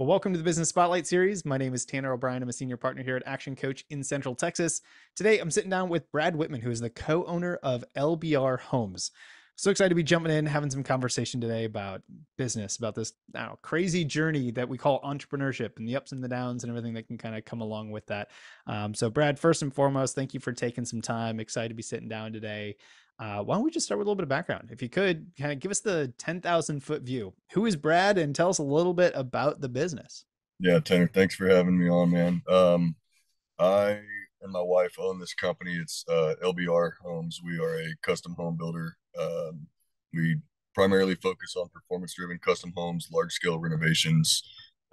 Well, welcome to the Business Spotlight series. My name is Tanner O'Brien. I'm a senior partner here at Action Coach in Central Texas. Today, I'm sitting down with Brad Whitman, who is the co owner of LBR Homes. So excited to be jumping in, having some conversation today about business, about this know, crazy journey that we call entrepreneurship and the ups and the downs and everything that can kind of come along with that. Um, so, Brad, first and foremost, thank you for taking some time. Excited to be sitting down today. Uh, why don't we just start with a little bit of background? If you could, kind of give us the 10,000 foot view. Who is Brad and tell us a little bit about the business? Yeah, Tanner, thanks for having me on, man. Um, I and my wife own this company. It's uh, LBR Homes. We are a custom home builder. Um, we primarily focus on performance driven custom homes, large scale renovations,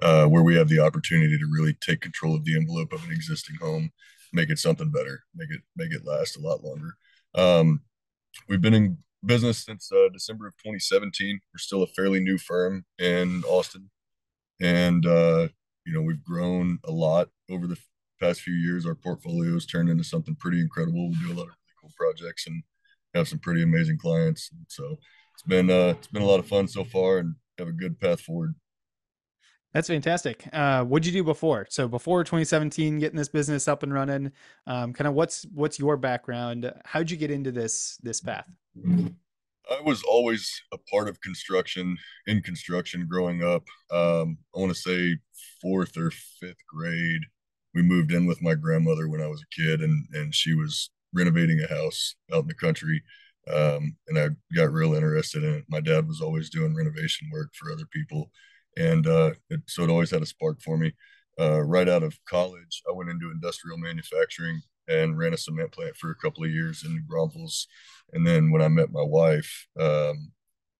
uh, where we have the opportunity to really take control of the envelope of an existing home, make it something better, make it make it last a lot longer. Um, we've been in business since uh, December of 2017. We're still a fairly new firm in Austin, and uh, you know we've grown a lot over the past few years. Our portfolio has turned into something pretty incredible. We do a lot of really cool projects and have some pretty amazing clients. So it's been uh, it's been a lot of fun so far, and have a good path forward. That's fantastic. Uh, what'd you do before? So before 2017, getting this business up and running, um, kind of what's what's your background? How'd you get into this this path? I was always a part of construction in construction growing up. Um, I want to say fourth or fifth grade. We moved in with my grandmother when I was a kid, and and she was renovating a house out in the country. Um, and I got real interested in it. My dad was always doing renovation work for other people, and uh, it, so it always had a spark for me. Uh, right out of college, I went into industrial manufacturing and ran a cement plant for a couple of years in New Braunfels. And then when I met my wife, um,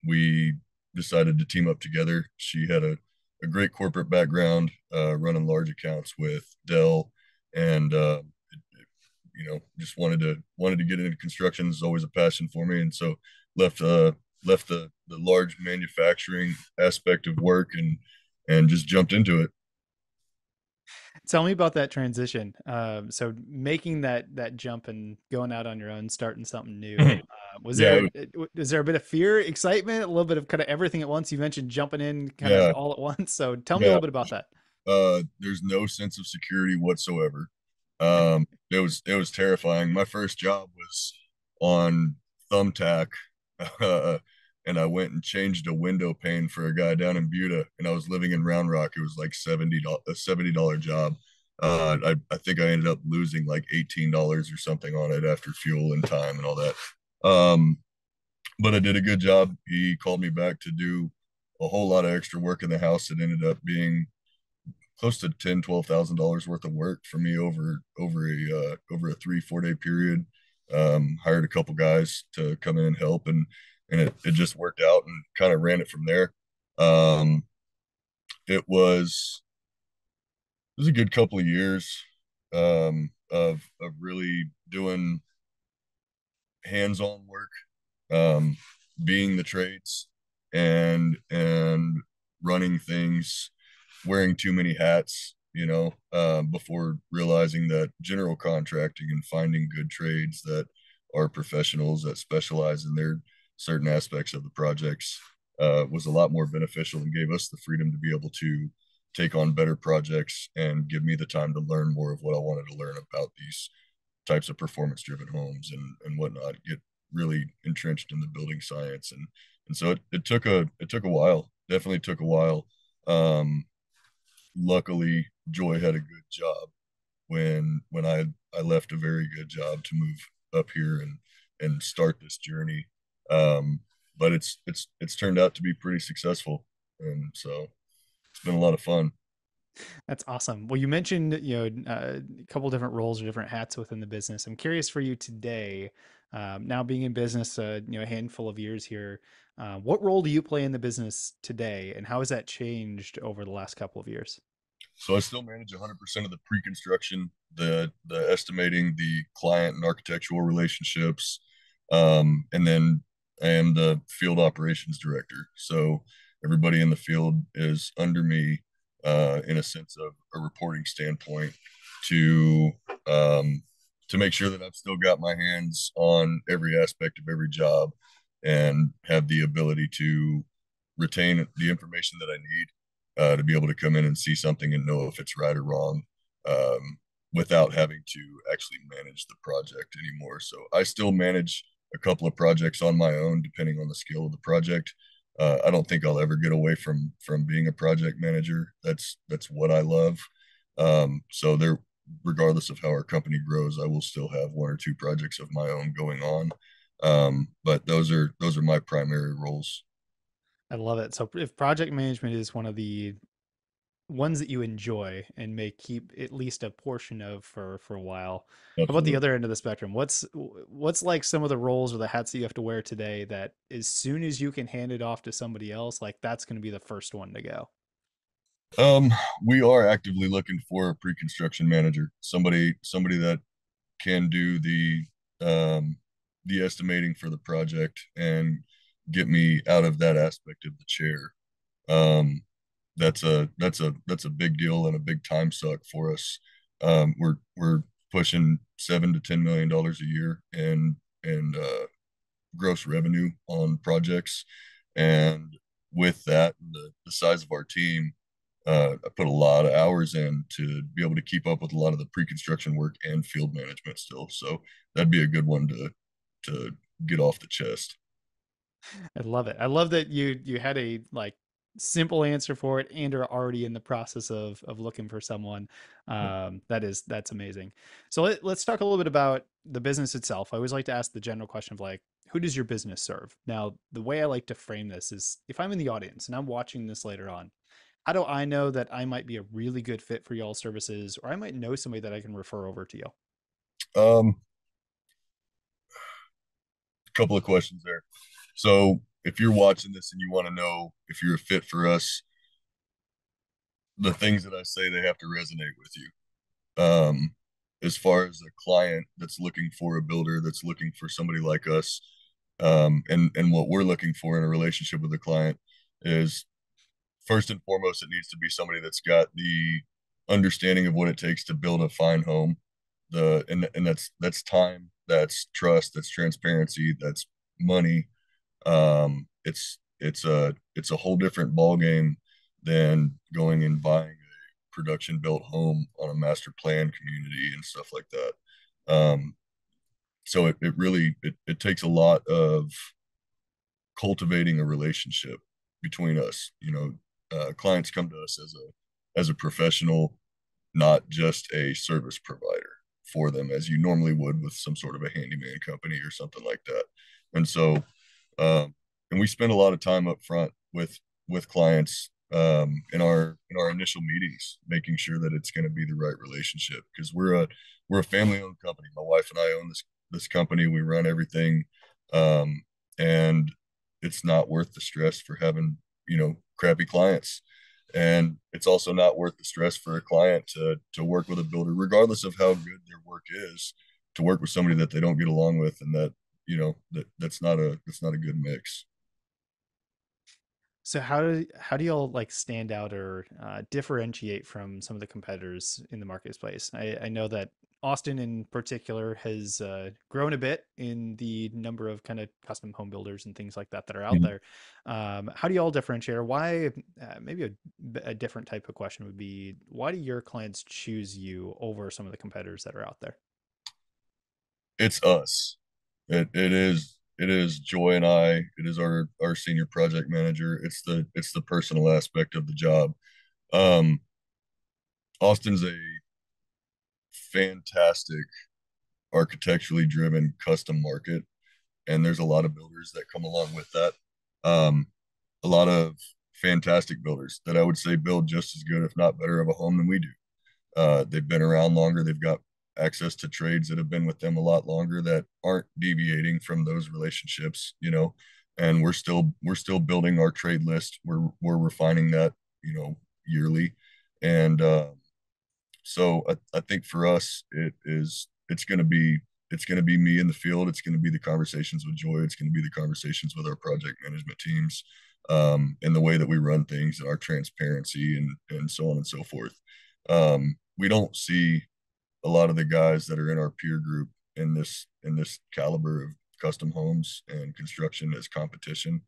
we decided to team up together. She had a, a great corporate background, uh, running large accounts with Dell, and uh, it, it, you know, just wanted to wanted to get into construction. Is always a passion for me, and so left uh, left the the large manufacturing aspect of work and and just jumped into it. Tell me about that transition. Um, so making that that jump and going out on your own, starting something new. Uh, was yeah. there was there a bit of fear, excitement, a little bit of kind of everything at once? You mentioned jumping in kind yeah. of all at once. So tell me yeah. a little bit about that. Uh, there's no sense of security whatsoever. Um, it was it was terrifying. My first job was on Thumbtack. And I went and changed a window pane for a guy down in Buda, and I was living in Round Rock. It was like seventy a seventy dollar job. Uh, I I think I ended up losing like eighteen dollars or something on it after fuel and time and all that. Um, but I did a good job. He called me back to do a whole lot of extra work in the house. It ended up being close to ten, twelve thousand dollars worth of work for me over over a uh, over a three four day period. Um, hired a couple guys to come in and help, and and it, it just worked out and kind of ran it from there. Um, it was it was a good couple of years um, of of really doing hands-on work, um, being the trades, and and running things, wearing too many hats, you know, uh, before realizing that general contracting and finding good trades that are professionals that specialize in their certain aspects of the projects uh, was a lot more beneficial and gave us the freedom to be able to take on better projects and give me the time to learn more of what I wanted to learn about these types of performance driven homes and, and whatnot, get really entrenched in the building science. And, and so it, it took a, it took a while, definitely took a while. Um, luckily Joy had a good job when, when I, I left a very good job to move up here and, and start this journey um, but it's it's it's turned out to be pretty successful, and so it's been a lot of fun. That's awesome. Well, you mentioned you know uh, a couple different roles or different hats within the business. I'm curious for you today, um, now being in business, uh, you know, a handful of years here. Uh, what role do you play in the business today, and how has that changed over the last couple of years? So I still manage 100% of the pre-construction, the the estimating, the client and architectural relationships, um, and then I am the field operations director. So everybody in the field is under me uh, in a sense of a reporting standpoint to um, to make sure that I've still got my hands on every aspect of every job and have the ability to retain the information that I need uh, to be able to come in and see something and know if it's right or wrong um, without having to actually manage the project anymore. So I still manage a couple of projects on my own, depending on the scale of the project. Uh, I don't think I'll ever get away from from being a project manager. That's that's what I love. Um, so there, regardless of how our company grows, I will still have one or two projects of my own going on. Um, but those are those are my primary roles. I love it. So if project management is one of the ones that you enjoy and may keep at least a portion of for for a while. How about the other end of the spectrum? What's what's like some of the roles or the hats that you have to wear today that as soon as you can hand it off to somebody else, like that's going to be the first one to go? Um, we are actively looking for a pre-construction manager, somebody somebody that can do the um the estimating for the project and get me out of that aspect of the chair. Um, that's a that's a that's a big deal and a big time suck for us. Um, we're we're pushing seven to ten million dollars a year and and uh, gross revenue on projects, and with that, the, the size of our team, uh, I put a lot of hours in to be able to keep up with a lot of the pre-construction work and field management still. So that'd be a good one to to get off the chest. I love it. I love that you you had a like simple answer for it and are already in the process of of looking for someone um, that is that's amazing. So let, let's talk a little bit about the business itself. I always like to ask the general question of like who does your business serve? Now the way i like to frame this is if i'm in the audience and i'm watching this later on how do i know that i might be a really good fit for y'all services or i might know somebody that i can refer over to you um a couple of questions there so if you're watching this and you want to know if you're a fit for us, the things that I say they have to resonate with you. Um, as far as a client that's looking for a builder, that's looking for somebody like us, um, and and what we're looking for in a relationship with a client is first and foremost, it needs to be somebody that's got the understanding of what it takes to build a fine home. The and and that's that's time, that's trust, that's transparency, that's money, um, it's it's a it's a whole different ball game than going and buying a production built home on a master plan community and stuff like that. Um, so it, it really it, it takes a lot of cultivating a relationship between us. You know, uh, clients come to us as a as a professional, not just a service provider for them as you normally would with some sort of a handyman company or something like that. And so um, and we spend a lot of time up front with with clients um, in our in our initial meetings, making sure that it's going to be the right relationship because we're a we're a family owned company. My wife and I own this this company. We run everything, um, and it's not worth the stress for having you know crappy clients and it's also not worth the stress for a client to to work with a builder regardless of how good their work is to work with somebody that they don't get along with and that you know that that's not a that's not a good mix. So how do how do y'all like stand out or uh, differentiate from some of the competitors in the marketplace? I, I know that austin in particular has uh, grown a bit in the number of kind of custom home builders and things like that that are out mm-hmm. there. Um, how do y'all differentiate or why uh, maybe a, a different type of question would be why do your clients choose you over some of the competitors that are out there? It's us it it is it is Joy and I. It is our our senior project manager. It's the it's the personal aspect of the job. Um, Austin's a fantastic architecturally driven custom market, and there's a lot of builders that come along with that. Um, a lot of fantastic builders that I would say build just as good, if not better, of a home than we do. Uh, they've been around longer. They've got access to trades that have been with them a lot longer that aren't deviating from those relationships you know? And we're still we're still building our trade list. We're we're refining that you know yearly. And uh, so I, I think for us it is it's going to be it's going to be me in the field. It's going to be the conversations with joy. It's going to be the conversations with our project management teams um, and the way that we run things and our transparency and and so on and so forth. Um, we don't see a lot of the guys that are in our peer group in this in this caliber of custom homes and construction as competition.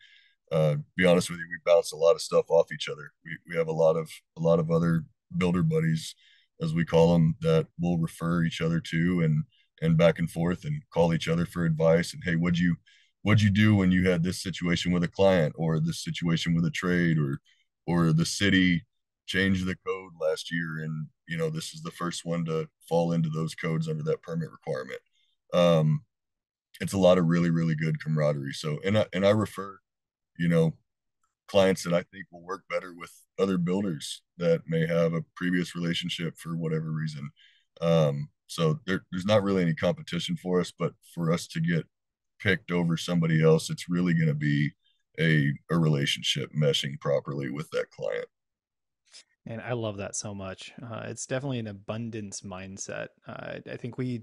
uh, be honest with you, we bounce a lot of stuff off each other. We we have a lot of a lot of other builder buddies, as we call them, that we'll refer each other to and and back and forth and call each other for advice. And hey, what'd you what'd you do when you had this situation with a client or this situation with a trade or or the city changed the code last year and you know this is the first one to fall into those codes under that permit requirement. Um, it's a lot of really really good camaraderie. So and I and I refer you know, clients that I think will work better with other builders that may have a previous relationship for whatever reason. Um, so there, there's not really any competition for us, but for us to get picked over somebody else, it's really going to be a, a relationship meshing properly with that client. And I love that so much. Uh, it's definitely an abundance mindset. Uh, I think we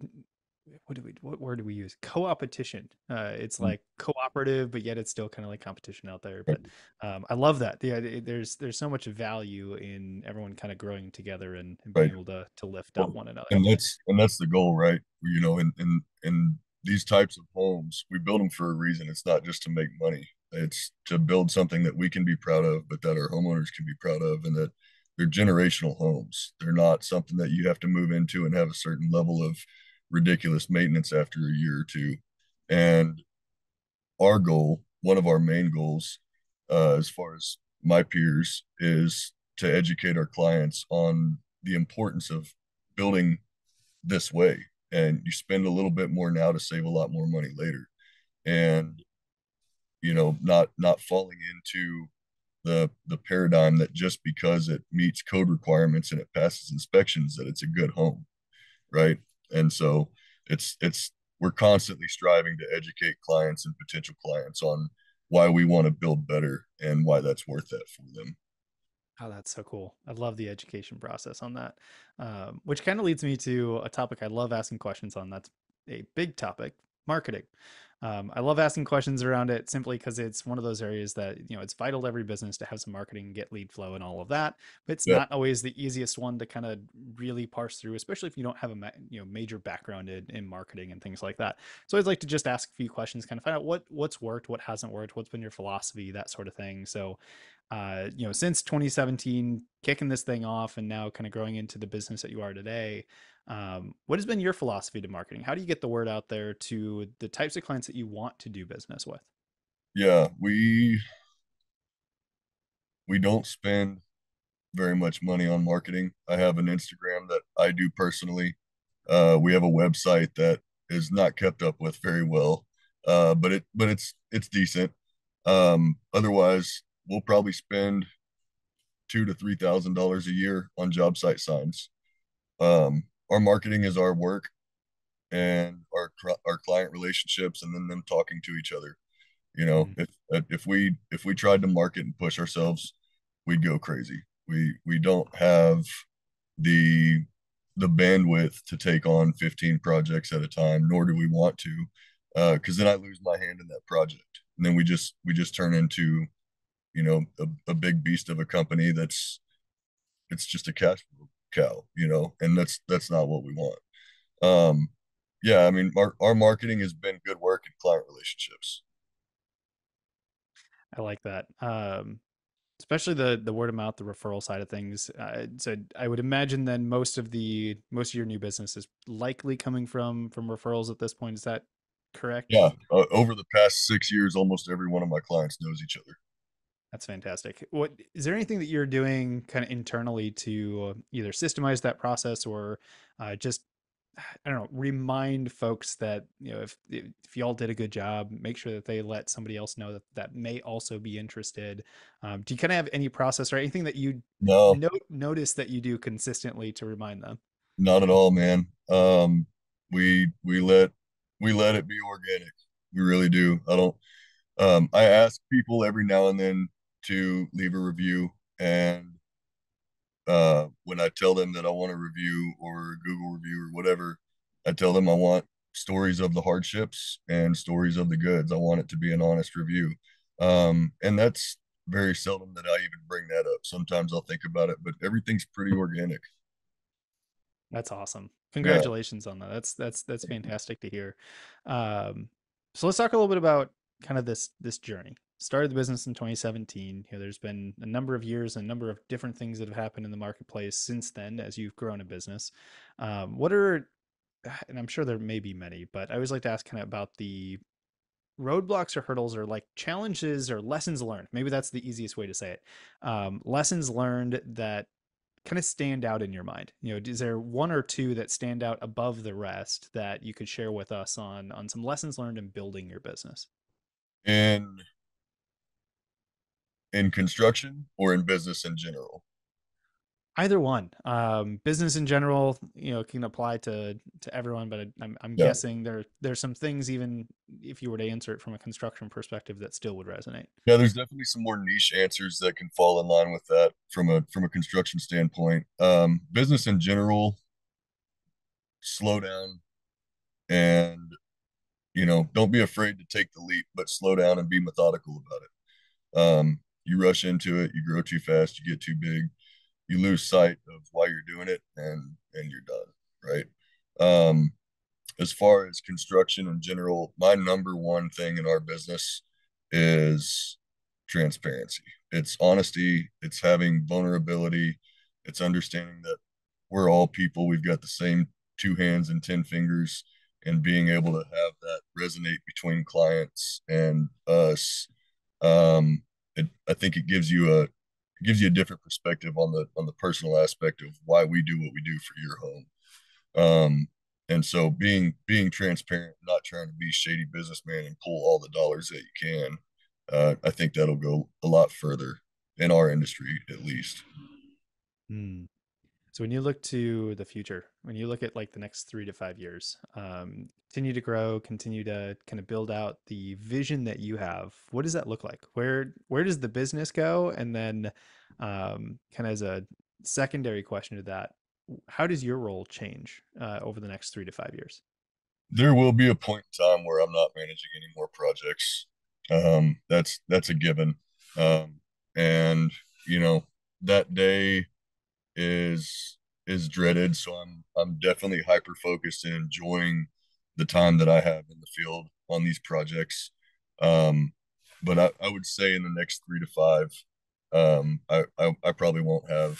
what do we what word do we use co-opetition uh it's Mm, like cooperative but yet it's still kind of like competition out there but um i love that yeah there's there's so much value in everyone kind of growing together and, and being right. able to to lift up one another and that's and that's the goal, right? You know, in in in these types of homes, we build them for a reason. It's not just to make money. It's to build something that we can be proud of, but that our homeowners can be proud of, and that they're generational homes. They're not something that you have to move into and have a certain level of ridiculous maintenance after a year or two. And our goal, one of our main goals, uh, as far as my peers, is to educate our clients on the importance of building this way. And you spend a little bit more now to save a lot more money later. And you know, not not falling into the the paradigm that just because it meets code requirements and it passes inspections that it's a good home, right? And so it's it's we're constantly striving to educate clients and potential clients on why we want to build better and why that's worth it for them. Oh, that's so cool. I love the education process on that. Um, which kind of leads me to a topic I love asking questions on. That's a big topic, marketing. Um, I love asking questions around it simply because it's one of those areas that, you know, it's vital to every business to have some marketing, get lead flow and all of that. But it's Yeah, not always the easiest one to kind of really parse through, especially if you don't have a, you know, major background in, in marketing and things like that. So I'd like to just ask a few questions, kind of find out what what's worked, what hasn't worked, what's been your philosophy, that sort of thing. So uh, you know, since 2017, kicking this thing off and now kind of growing into the business that you are today, um, what has been your philosophy to marketing? How do you get the word out there to the types of clients that you want to do business with? yeah, we we don't spend very much money on marketing. I have an Instagram that I do personally. Uh, we have a website that is not kept up with very well, uh, but it but it's it's decent. Um, otherwise, we'll probably spend two to three thousand dollars a year on job site signs. Um, our marketing is our work and our our client relationships, and then them talking to each other. You know, Mm, if if we if we tried to market and push ourselves, we'd go crazy. We we don't have the the bandwidth to take on 15 projects at a time, nor do we want to, because uh, then I lose my hand in that project, and then we just we just turn into you know a, a big beast of a company that's it's just a cash flow cow, you know, and that's that's not what we want. Um, yeah, I mean, our, our marketing has been good work in client relationships. I like that. Um, especially the the word of mouth, the referral side of things. Uh, so I would imagine then most of the most of your new business is likely coming from from referrals at this point. Is that correct? Yeah, uh, over the past six years, almost every one of my clients knows each other. That's fantastic. What is there anything that you're doing kind of internally to uh, either systemize that process or uh, just I don't know, remind folks that you know if if y'all did a good job, make sure that they let somebody else know that that may also be interested. Um, do you kind of have any process or anything that you No, note notice that you do consistently to remind them? not at all, man. Um, we we let we let it be organic. We really do. I don't. Um, I ask people every now and then to leave a review, and uh, when I tell them that I want a review or a Google review or whatever, I tell them I want stories of the hardships and stories of the goods. I want it to be an honest review. Um, and that's very seldom that I even bring that up. Sometimes I'll think about it, but everything's pretty organic. That's awesome. Yeah. Congratulations on that. That's that's that's fantastic to hear. Um, so let's talk a little bit about kind of this this journey. Started the business in 2017. You know, there's been a number of years, a number of different things that have happened in the marketplace since then as you've grown a business. Um, what are, and I'm sure there may be many, but I always like to ask kind of about the roadblocks or hurdles or like challenges or lessons learned. Maybe that's the easiest way to say it. Um, lessons learned that kind of stand out in your mind? You know, is there one or two that stand out above the rest that you could share with us on on some lessons learned in building your business? In in construction or in business in general? Either one. Um, business in general, you know, can apply to to everyone, but I'm I'm Yeah. guessing there there's some things even if you were to answer it from a construction perspective that still would resonate. Yeah, there's definitely some more niche answers that can fall in line with that from a from a construction standpoint. Um, business in general, slow down and you know, don't be afraid to take the leap, but slow down and be methodical about it. Um, you rush into it, you grow too fast, you get too big, you lose sight of why you're doing it, and and you're done, right? Um, as far as construction in general, my number one thing in our business is transparency. It's honesty, it's having vulnerability, it's understanding that we're all people, we've got the same two hands and 10 fingers, and being able to have that resonate between clients and us. Um, it, I think it gives you a gives you a different perspective on the on the personal aspect of why we do what we do for your home. Um, and so being being transparent, not trying to be shady businessman and pull all the dollars that you can, uh, I think that'll go a lot further in our industry, at least. Hmm. So when you look to the future, when you look at like the next three to five years, um, continue to grow, continue to kind of build out the vision that you have, what does that look like? Where where does the business go? And then um, kind of as a secondary question to that, how does your role change uh, over the next three to five years? There will be a point in time where I'm not managing any more projects. Um, that's that's a given. Um, and you know that day is is dreaded. So I'm I'm definitely hyper focused and enjoying the time that I have in the field on these projects. Um, but I, I would say in the next three to five, um, I, I I probably won't have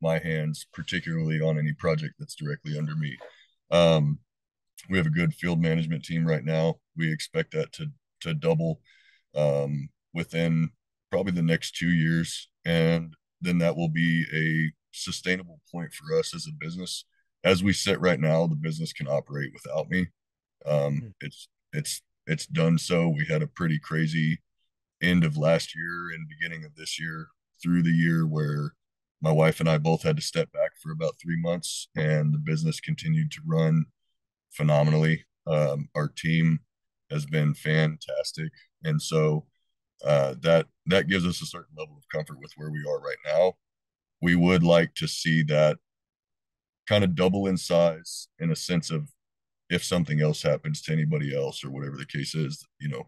my hands particularly on any project that's directly under me. Um, we have a good field management team right now. We expect that to to double um, within probably the next two years, and then that will be a sustainable point for us as a business. As we sit right now, the business can operate without me. Um, Hmm. it's it's it's done so. We had a pretty crazy end of last year and beginning of this year through the year where my wife and I both had to step back for about three months, and the business continued to run phenomenally. Um, our team has been fantastic, and so uh, that that gives us a certain level of comfort with where we are right now. We would like to see that kind of double in size in a sense of if something else happens to anybody else or whatever the case is, you know,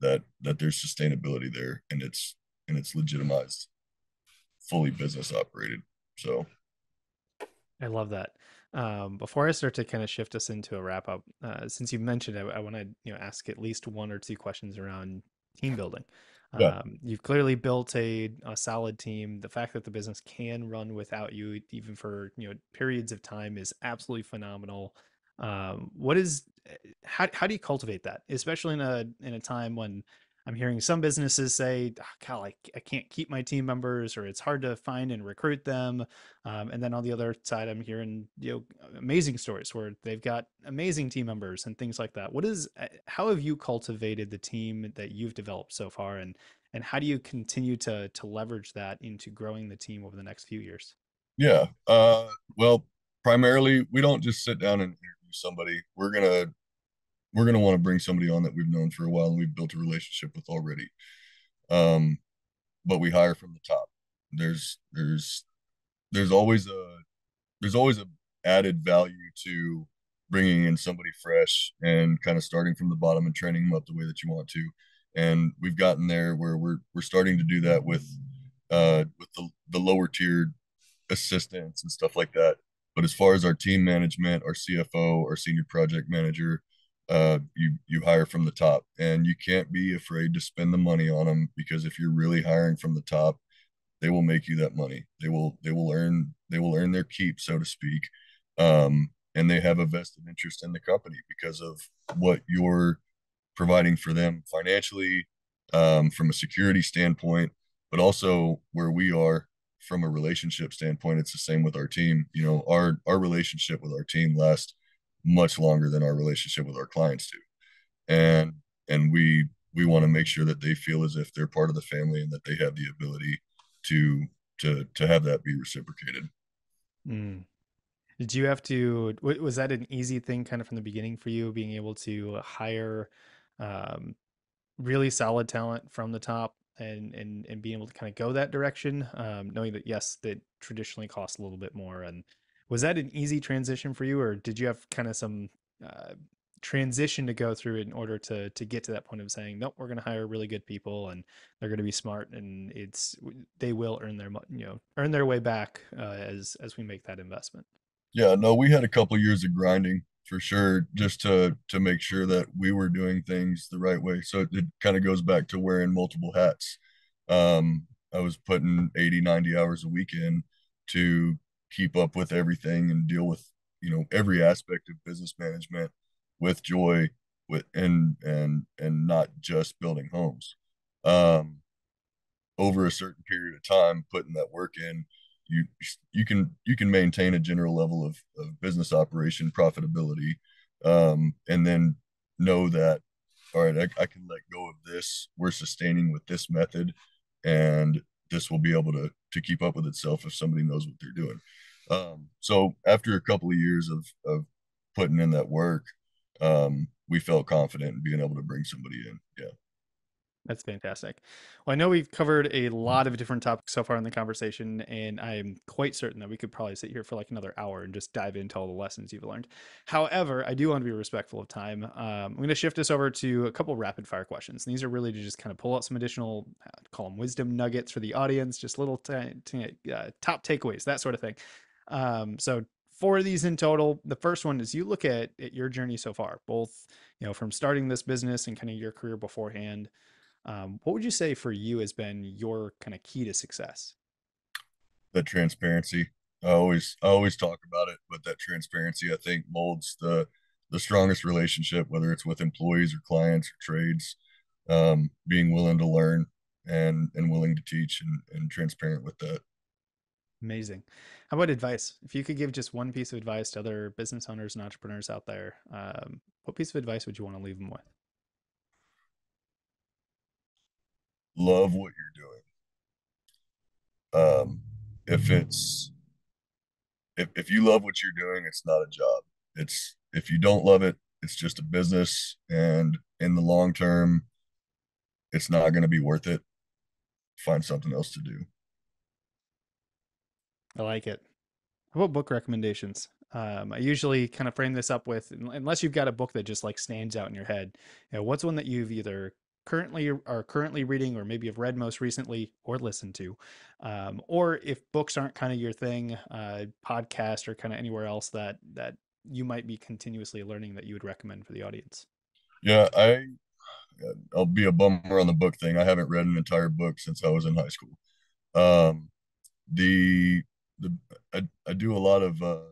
that that there's sustainability there and it's and it's legitimized, fully business operated. So I love that. Um, before I start to kind of shift us into a wrap up, uh, since you mentioned, I, I want to you know ask at least one or two questions around team building. Yeah, Um, you've clearly built a, a solid team. The fact that the business can run without you, even for you know periods of time, is absolutely phenomenal. Um, what is eh, how how do you cultivate that, especially in a in a time when I'm hearing some businesses say, "Ah, "God, I, I can't keep my team members," or it's hard to find and recruit them. Um, and then on the other side, I'm hearing you know amazing stories where they've got amazing team members and things like that. What is uh, how have you cultivated the team that you've developed so far, and and how do you continue to to leverage that into growing the team over the next few years? yeah. Uh, well, primarily we don't just sit down and interview somebody. We're gonna we're gonna want to bring somebody on that we've known for a while and we've built a relationship with already. Um, but we hire from the top. There's there's there's always a there's always a added value to bringing in somebody fresh and kind of starting from the bottom and training them up the way that you want to. And we've gotten there where we're we're starting to do that with uh with the the lower tiered assistants and stuff like that. But as far as our team management, our CFO, our senior project manager, uh, you you hire from the top, and you can't be afraid to spend the money on them because if you're really hiring from the top, they will make you that money. They will they will earn they will earn their keep, so to speak, um, and they have a vested interest in the company because of what you're providing for them financially, um, from a security standpoint, but also where we are from a relationship standpoint. It's the same with our team. You know, our our relationship with our team lasts much longer than our relationship with our clients do, and and we we want to make sure that they feel as if they're part of the family and that they have the ability to to to have that be reciprocated. Mm. Did you have to? Was that an easy thing, kind of from the beginning for you, being able to hire um, really solid talent from the top and and and being able to kind of go that direction, um, knowing that yes, that traditionally costs a little bit more. And was that an easy transition for you, or did you have kind of some uh, transition to go through in order to to get to that point of saying, nope, we're going to hire really good people and they're going to be smart and it's they will earn their you know earn their way back uh, as as we make that investment. Yeah, no, we had a couple years of grinding for sure just to to make sure that we were doing things the right way so it, it kind of goes back to wearing multiple hats um i was putting 80 90 hours a week in to keep up with everything and deal with you know every aspect of business management with joy with and and and not just building homes. Um over a certain period of time putting that work in you you can you can maintain a general level of, of business operation profitability um, and then know that all right I, I, can let go of this we're sustaining with this method and this will be able to to keep up with itself if somebody knows what they're doing um, so after a couple of years of of putting in that work um, we felt confident in being able to bring somebody in yeah that's fantastic. Well, I know we've covered a lot of different topics so far in the conversation, and I'm quite certain that we could probably sit here for like another hour and just dive into all the lessons you've learned. However, I do want to be respectful of time. Um, I'm going to shift us over to a couple rapid fire questions. And these are really to just kind of pull out some additional, uh, call them wisdom nuggets for the audience, just little t- t- uh, top takeaways, that sort of thing. Um, so four of these in total. The first one is you look at, at your journey so far, both you know from starting this business and kind of your career beforehand. Um, what would you say for you has been your kind of key to success? The transparency. I always I always talk about it, but that transparency I think molds the the strongest relationship, whether it's with employees or clients or trades. Um, being willing to learn and and willing to teach and, and transparent with that. Amazing. How about advice? If you could give just one piece of advice to other business owners and entrepreneurs out there, um, what piece of advice would you want to leave them with? love what you're doing. Um, if it's if if you love what you're doing, it's not a job. It's if you don't love it, it's just a business, and in the long term, it's not going to be worth it. Find something else to do. I like it. How about book recommendations? Um, I usually kind of frame this up with, unless you've got a book that just like stands out in your head, you know, what's one that you've either currently are currently reading or maybe have read most recently or listened to um, or if books aren't kind of your thing uh, podcast or kind of anywhere else that that you might be continuously learning that you would recommend for the audience yeah i i'll be a bummer on the book thing i haven't read an entire book since i was in high school um, the the I, I do a lot of uh,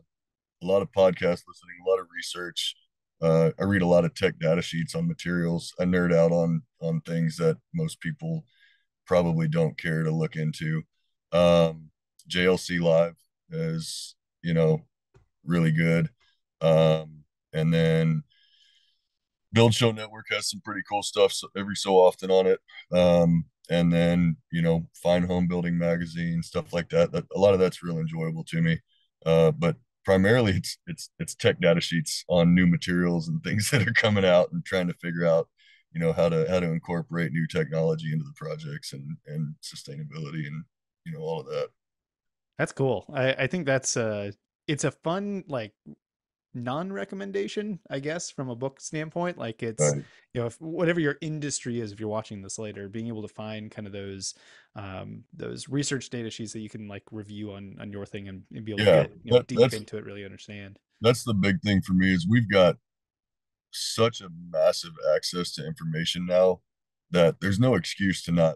a lot of podcast listening a lot of research uh, I read a lot of tech data sheets on materials. I nerd out on on things that most people probably don't care to look into. Um, JLC Live is you know really good, um, and then Build Show Network has some pretty cool stuff every so often on it. Um, and then you know Fine Homebuilding magazine stuff like that. That a lot of that's real enjoyable to me. Uh, but primarily it's it's it's tech data sheets on new materials and things that are coming out and trying to figure out you know how to how to incorporate new technology into the projects and and sustainability and you know all of that that's cool i i think that's uh it's a fun like non-recommendation i guess from a book standpoint like it's right. you know if whatever your industry is if you're watching this later being able to find kind of those um those research data sheets that you can like review on on your thing and, and be able yeah, to get you know, that, deep into it really understand that's the big thing for me is we've got such a massive access to information now that there's no excuse to not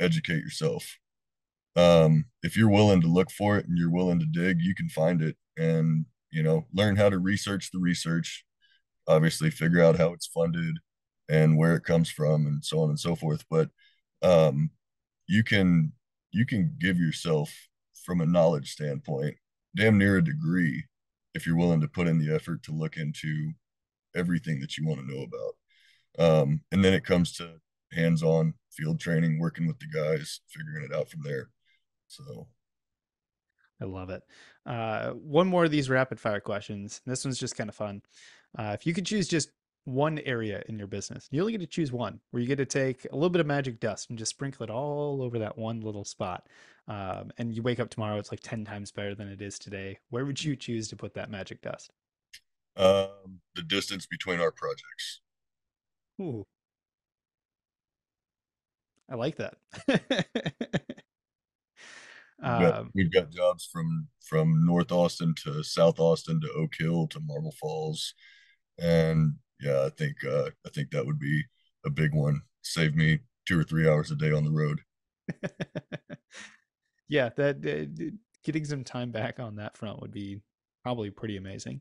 educate yourself. Um, if you're willing to look for it and you're willing to dig, you can find it and, you know, learn how to research the research, obviously figure out how it's funded and where it comes from and so on and so forth. But um, you can you can give yourself from a knowledge standpoint damn near a degree if you're willing to put in the effort to look into everything that you want to know about. Um, and then it comes to hands-on field training, working with the guys, figuring it out from there. So I love it. Uh, one more of these rapid fire questions. This one's just kind of fun. Uh, if you could choose just one area in your business, you only get to choose one, where you get to take a little bit of magic dust and just sprinkle it all over that one little spot. Um, and you wake up tomorrow, it's like 10 times better than it is today. Where would you choose to put that magic dust? Um, the distance between our projects. Ooh. I like that. We've got, um, we've got jobs from from North Austin to South Austin to Oak Hill to Marble Falls, and yeah, I think uh, I think that would be a big one. Save me two or three hours a day on the road. yeah, that uh, getting some time back on that front would be probably pretty amazing.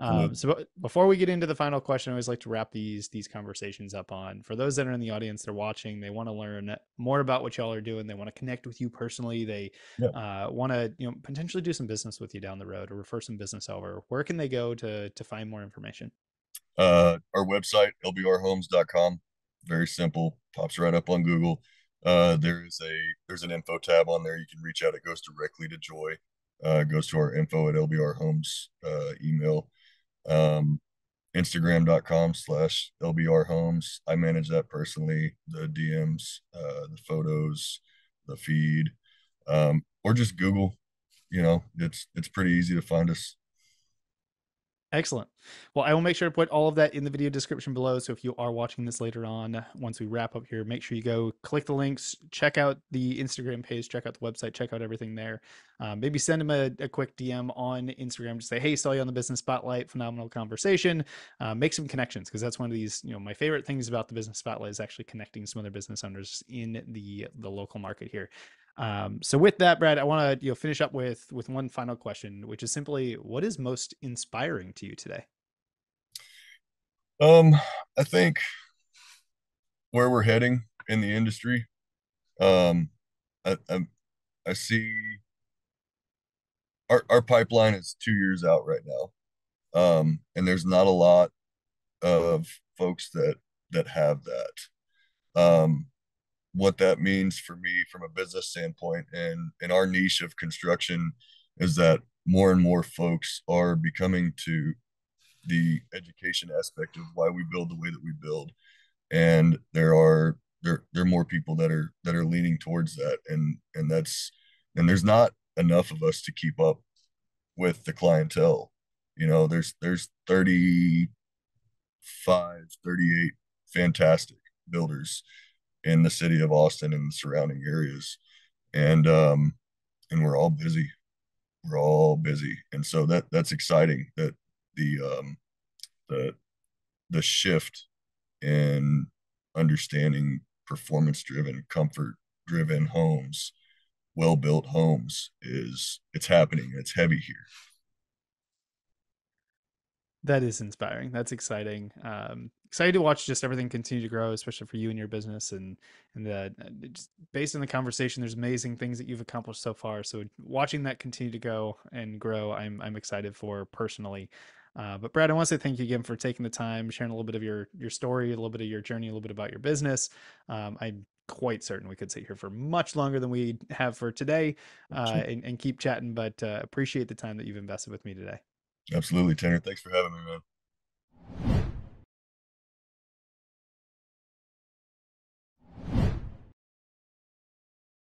Um, so before we get into the final question, I always like to wrap these these conversations up on for those that are in the audience, they're watching, they want to learn more about what y'all are doing, they want to connect with you personally, they yeah. uh, want to you know potentially do some business with you down the road or refer some business over. Where can they go to to find more information? Uh, our website lbrhomes.com, very simple, pops right up on Google. Uh, there is a there's an info tab on there. You can reach out. It goes directly to Joy uh, goes to our info at LBR Homes uh, email. Um, Instagram.com slash LBR Homes. I manage that personally. The DMs, uh, the photos, the feed, um, or just Google. You know, it's it's pretty easy to find us. Excellent. Well, I will make sure to put all of that in the video description below. So if you are watching this later on, once we wrap up here, make sure you go click the links, check out the Instagram page, check out the website, check out everything there. Um, maybe send them a, a, quick DM on Instagram to say, "Hey, saw you on the Business Spotlight, phenomenal conversation." Uh, make some connections because that's one of these. You know, my favorite things about the Business Spotlight is actually connecting some other business owners in the the local market here. Um, so with that, Brad, I want to you know finish up with with one final question, which is simply, what is most inspiring to you today? Um, I think where we're heading in the industry. Um, I, I, I see our our pipeline is two years out right now, um, and there's not a lot of folks that that have that. Um, what that means for me from a business standpoint and in our niche of construction is that more and more folks are becoming to the education aspect of why we build the way that we build and there are there there are more people that are that are leaning towards that and and that's and there's not enough of us to keep up with the clientele. You know there's there's 35 38 fantastic builders in the city of Austin and the surrounding areas. And um, and we're all busy. We're all busy. And so that that's exciting that the um the the shift in understanding performance driven, comfort driven homes, well built homes is it's happening. It's heavy here that is inspiring. That's exciting. Um, excited to watch just everything continue to grow, especially for you and your business. And and the, uh, just based on the conversation, there's amazing things that you've accomplished so far. So watching that continue to go and grow, I'm I'm excited for personally. Uh, but Brad, I want to say thank you again for taking the time, sharing a little bit of your your story, a little bit of your journey, a little bit about your business. Um, I'm quite certain we could sit here for much longer than we have for today uh, and, and, keep chatting. But uh, appreciate the time that you've invested with me today. Absolutely, Tanner. Thanks for having me, man.